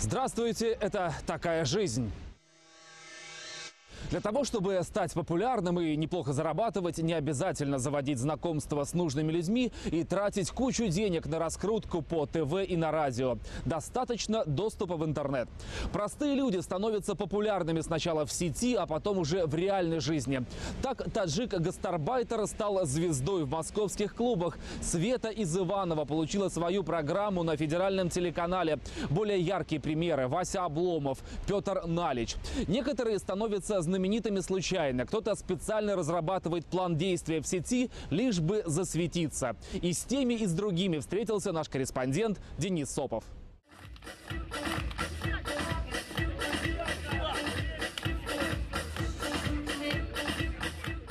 Здравствуйте, это «Такая жизнь». Для того, чтобы стать популярным и неплохо зарабатывать, не обязательно заводить знакомства с нужными людьми и тратить кучу денег на раскрутку по ТВ и на радио. Достаточно доступа в интернет. Простые люди становятся популярными сначала в сети, а потом уже в реальной жизни. Так таджик-гастарбайтер стал звездой в московских клубах. Света из Иванова получила свою программу на федеральном телеканале. Более яркие примеры – Вася Обломов, Петр Налич. Некоторые становятся знаменитыми случайно. Кто-то специально разрабатывает план действия в сети, лишь бы засветиться. И с теми, и с другими встретился наш корреспондент Денис Сопов.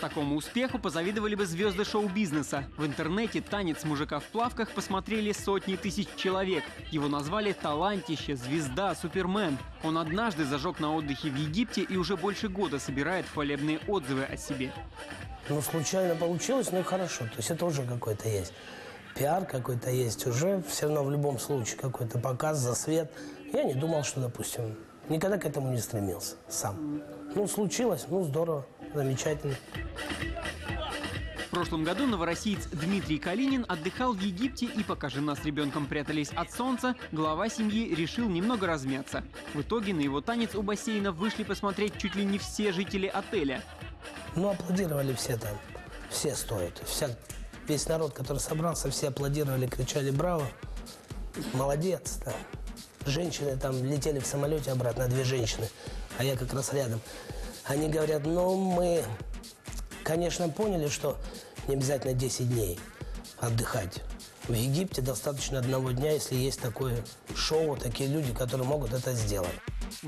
Такому успеху позавидовали бы звезды шоу-бизнеса. В интернете танец мужика в плавках посмотрели сотни тысяч человек. Его назвали «талантище», «звезда», «супермен». Он однажды зажег на отдыхе в Египте и уже больше года собирает хвалебные отзывы о себе. Ну, случайно получилось, ну хорошо. То есть это уже какой-то есть. Пиар какой-то есть уже. Все равно в любом случае какой-то показ, засвет. Я не думал, что, допустим, никогда к этому не стремился сам. Ну, случилось, ну, здорово, замечательно. В прошлом году новороссиец Дмитрий Калинин отдыхал в Египте, и пока жена с ребенком прятались от солнца, глава семьи решил немного размяться. В итоге на его танец у бассейна вышли посмотреть чуть ли не все жители отеля. Ну, аплодировали все там. Все стоят. Вся, весь народ, который собрался, все аплодировали, кричали «Браво!» Молодец, да. Женщины там летели в самолете обратно, две женщины, а я как раз рядом. Они говорят, ну, мы, конечно, поняли, что не обязательно 10 дней отдыхать. В Египте достаточно одного дня, если есть такое шоу, такие люди, которые могут это сделать.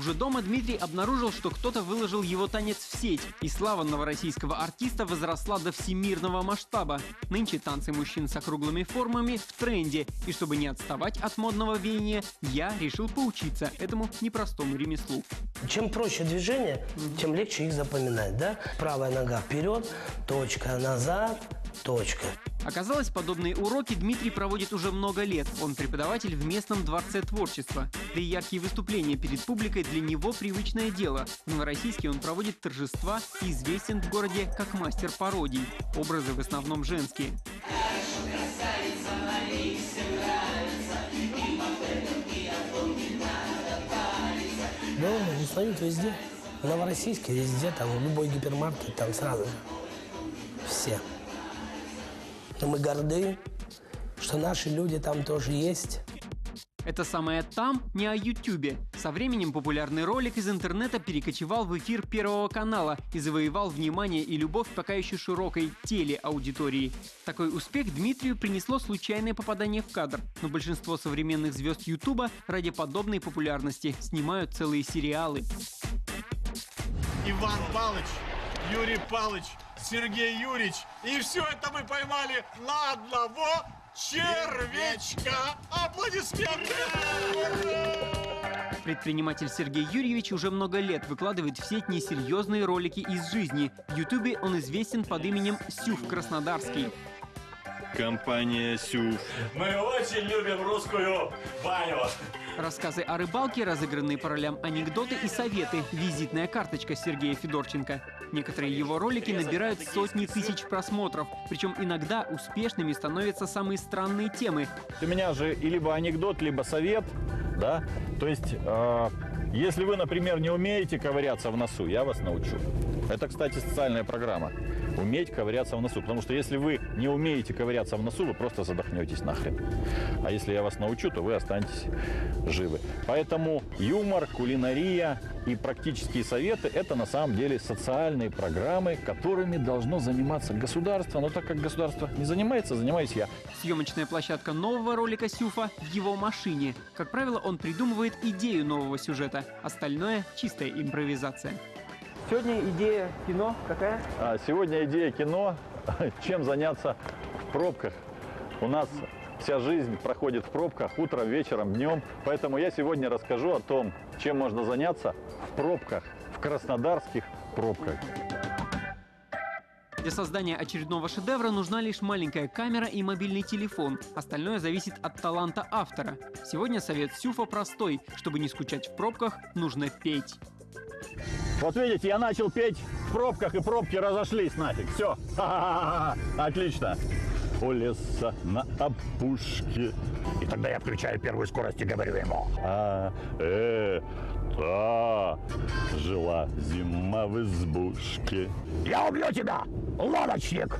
Уже дома Дмитрий обнаружил, что кто-то выложил его танец в сеть, и слава новороссийского артиста возросла до всемирного масштаба. Нынче танцы мужчин с округлыми формами в тренде, и чтобы не отставать от модного веяния, я решил поучиться этому непростому ремеслу. Чем проще движение, тем легче их запоминать, да? Правая нога вперед, точка назад, точка. Оказалось, подобные уроки Дмитрий проводит уже много лет. Он преподаватель в местном дворце творчества. Да и яркие выступления перед публикой для него привычное дело. В Новороссийске он проводит торжества и известен в городе как мастер пародий. Образы в основном женские. Ну, узнают везде. В Новороссийске везде, там, в любой гипермаркет, там сразу же. Все. Но мы горды, что наши люди там тоже есть. Это самое «там» не о Ютубе. Со временем популярный ролик из интернета перекочевал в эфир Первого канала и завоевал внимание и любовь пока еще широкой телеаудитории. Такой успех Дмитрию принесло случайное попадание в кадр, но большинство современных звезд Ютуба ради подобной популярности снимают целые сериалы. Иван Палыч, Юрий Палыч, Сергей Юрьевич. И все это мы поймали на одного червячка. Аплодисменты! Предприниматель Сергей Юрьевич уже много лет выкладывает в сеть несерьезные ролики из жизни. В Ютубе он известен под именем Сюв Краснодарский. Компания СЮФ. Мы очень любим русскую баню. Рассказы о рыбалке, разыгранные по ролям анекдоты и советы – визитная карточка Сергея Федорченко. Некоторые его ролики набирают сотни тысяч просмотров, причем иногда успешными становятся самые странные темы. У меня же либо анекдот, либо совет, да? То есть, э, если вы, например, не умеете ковыряться в носу, я вас научу. Это, кстати, социальная программа. Уметь ковыряться в носу. Потому что если вы не умеете ковыряться в носу, вы просто задохнетесь нахрен. А если я вас научу, то вы останетесь живы. Поэтому юмор, кулинария и практические советы – это на самом деле социальные программы, которыми должно заниматься государство. Но так как государство не занимается, занимаюсь я. Съемочная площадка нового ролика Сюфа в его машине. Как правило, он придумывает идею нового сюжета. Остальное – чистая импровизация. Сегодня идея кино какая? А сегодня идея кино – чем заняться в пробках. У нас вся жизнь проходит в пробках утром, вечером, днем. Поэтому я сегодня расскажу о том, чем можно заняться в пробках, в краснодарских пробках. Для создания очередного шедевра нужна лишь маленькая камера и мобильный телефон. Остальное зависит от таланта автора. Сегодня совет Сюфа простой. Чтобы не скучать в пробках, нужно петь. Вот видите, я начал петь в пробках, и пробки разошлись нафиг. Все. Отлично. У леса на опушке. И тогда я включаю первую скорость и говорю ему. А, э, та, жила зима в избушке. Я убью тебя, лодочник!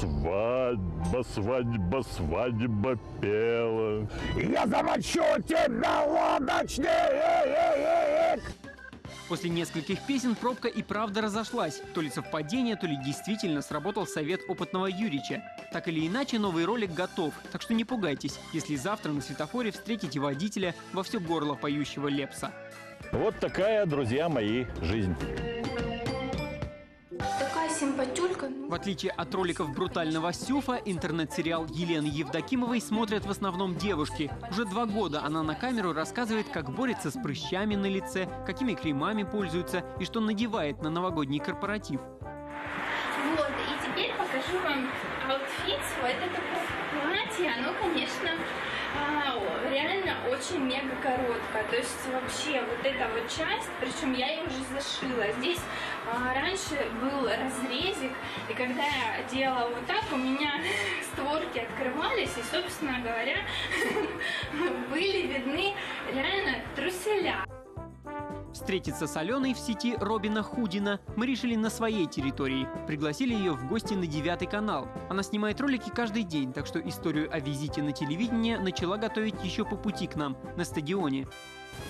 Свадьба, свадьба, свадьба пела. Я замочу тебя, лодочник! После нескольких песен пробка и правда разошлась. То ли совпадение, то ли действительно сработал совет опытного Юрича. Так или иначе, новый ролик готов, так что не пугайтесь, если завтра на светофоре встретите водителя во все горло поющего Лепса. Вот такая, друзья мои, жизнь. Симпатюлька. ну. В отличие от роликов брутального Сюфа, интернет-сериал Елены Евдокимовой смотрят в основном девушки. Уже два года она на камеру рассказывает, как борется с прыщами на лице, какими кремами пользуется и что надевает на новогодний корпоратив. Вот, и теперь покажу вам outfit. Вот это платье, оно, конечно, реально очень мега короткое. То есть вообще вот эта вот часть, причем я ее уже зашила. Здесь а, раньше был разрезик, и когда я делала вот так, у меня створки открывались, и, собственно говоря, были видны реально труселя. Встретиться с Аленой в сети Робина Худина мы решили на своей территории. Пригласили ее в гости на девятый канал. Она снимает ролики каждый день, так что историю о визите на телевидение начала готовить еще по пути к нам, на стадионе.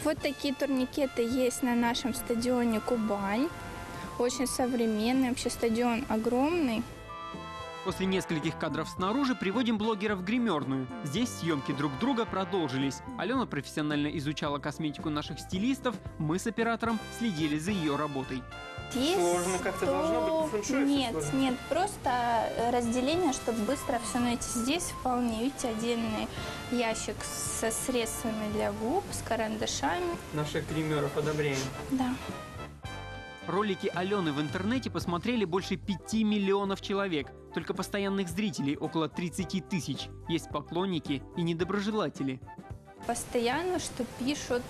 Вот такие турникеты есть на нашем стадионе Кубань. Очень современный, вообще стадион огромный. После нескольких кадров снаружи приводим блогеров в гримерную. Здесь съемки друг друга продолжились. Алена профессионально изучала косметику наших стилистов, мы с оператором следили за ее работой. Есть Сложно как-то должно быть по Нет, сложно. нет, просто э, разделение, чтобы быстро все найти. Здесь вполне, видите, отдельный ящик со средствами для губ, с карандашами. Наших гримеров одобряем. Да. Ролики Алены в интернете посмотрели больше 5 миллионов человек. Только постоянных зрителей около 30 тысяч. Есть поклонники и недоброжелатели. Постоянно, что пишут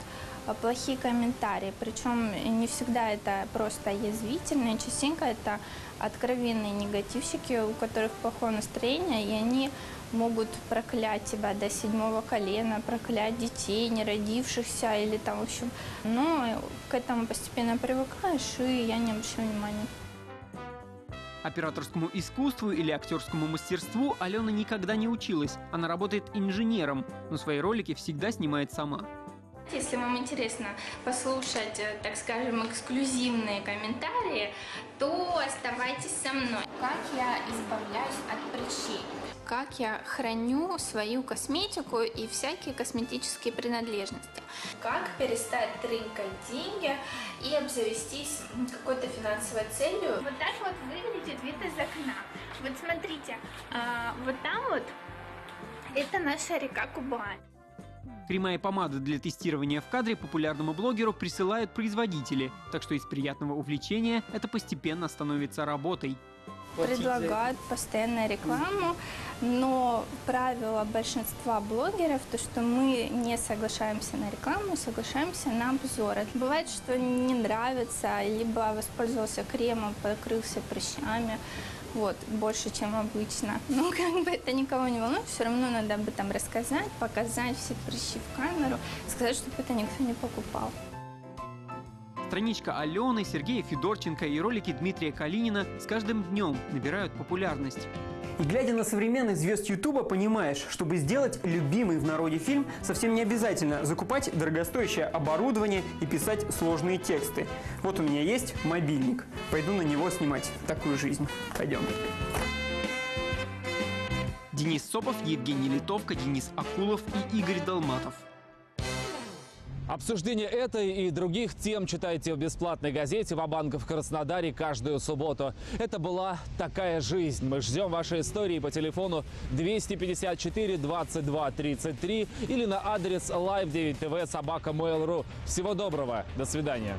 э, плохие комментарии. Причем не всегда это просто язвительные, частенько это откровенные негативщики, у которых плохое настроение, и они могут проклять тебя до седьмого колена, проклять детей, не родившихся или там, в общем. Но к этому постепенно привыкаешь, и я не обращаю внимания. Операторскому искусству или актерскому мастерству Алена никогда не училась. Она работает инженером, но свои ролики всегда снимает сама. Если вам интересно послушать, э, так скажем, эксклюзивные комментарии, то оставайтесь со мной. Как я избавляюсь от прыщей? Как я храню свою косметику и всякие косметические принадлежности? Как перестать трынкать деньги и обзавестись м, какой-то финансовой целью? Вот так вот выглядит вид из окна. Вот смотрите, а, вот там вот это наша река Кубань. Крема и помады для тестирования в кадре популярному блогеру присылают производители, так что из приятного увлечения это постепенно становится работой. Предлагают постоянно рекламу, но правило большинства блогеров то, что мы не соглашаемся на рекламу, соглашаемся на обзоры. Бывает, что не нравится, либо воспользовался кремом, покрылся прыщами. Вот, больше, чем обычно. Но как бы это никого не волнует, все равно надо об этом рассказать, показать все прыщи в камеру, сказать, чтобы это никто не покупал. Страничка Алены, Сергея Федорченко и ролики Дмитрия Калинина с каждым днем набирают популярность. И глядя на современных звезд Ютуба, понимаешь, чтобы сделать любимый в народе фильм, совсем не обязательно закупать дорогостоящее оборудование и писать сложные тексты. Вот у меня есть мобильник. Пойду на него снимать такую жизнь. Пойдем. Денис Сопов, Евгений Литовка, Денис Акулов и Игорь Долматов. Обсуждение этой и других тем читайте в бесплатной газете «Вабанк» в Краснодаре каждую субботу. Это была «Такая жизнь». Мы ждем ваши истории по телефону 254 22 33 или на адрес live9tv собака Mail.ru. Всего доброго. До свидания.